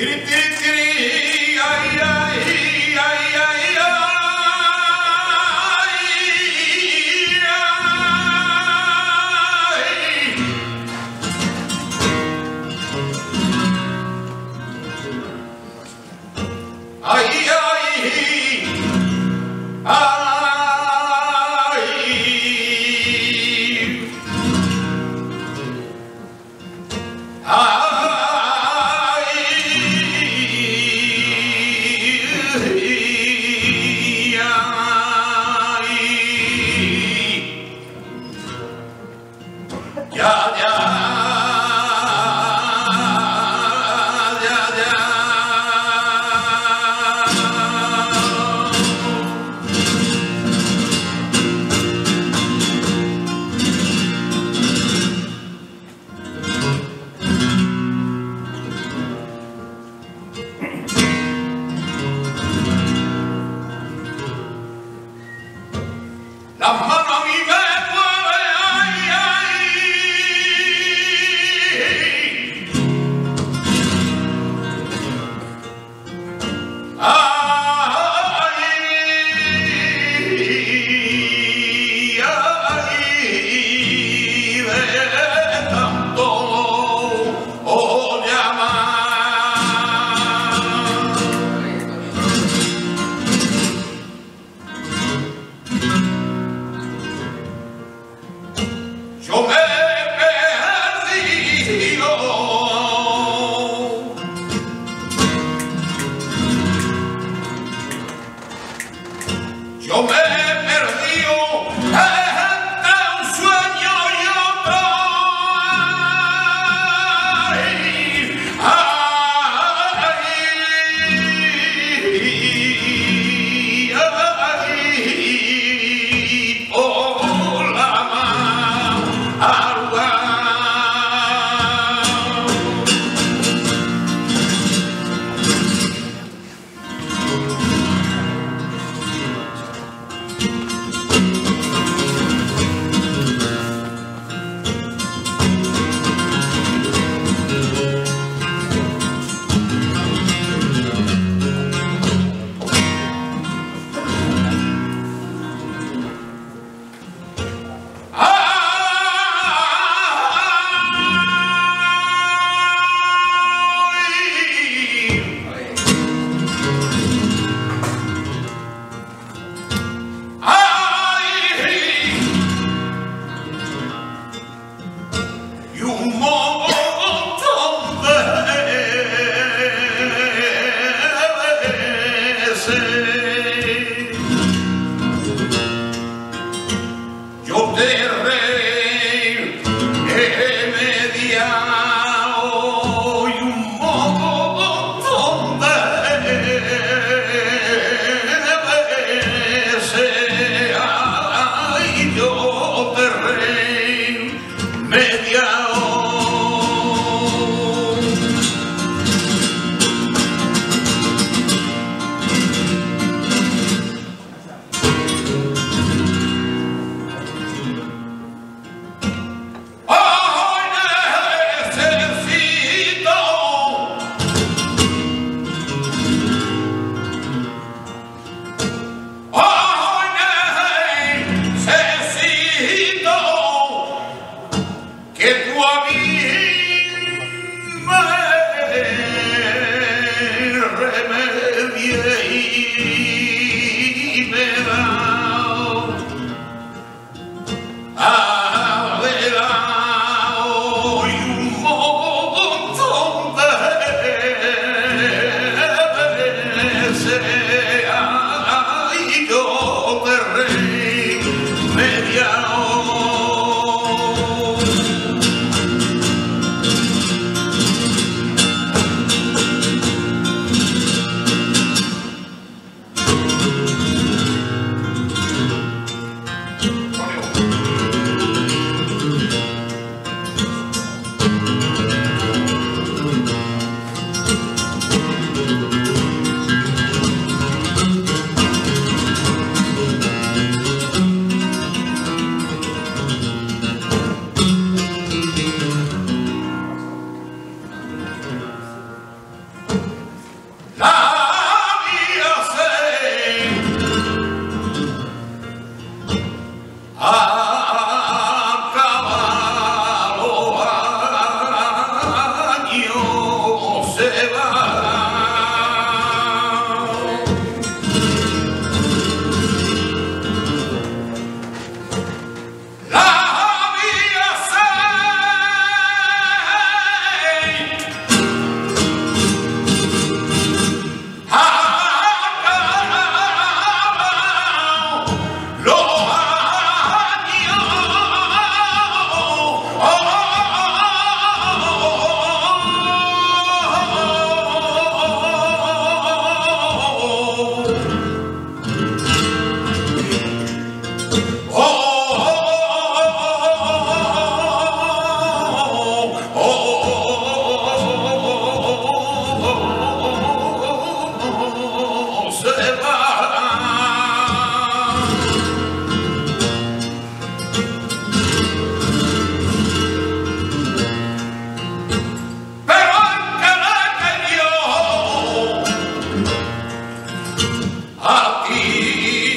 Yeah. o Aquí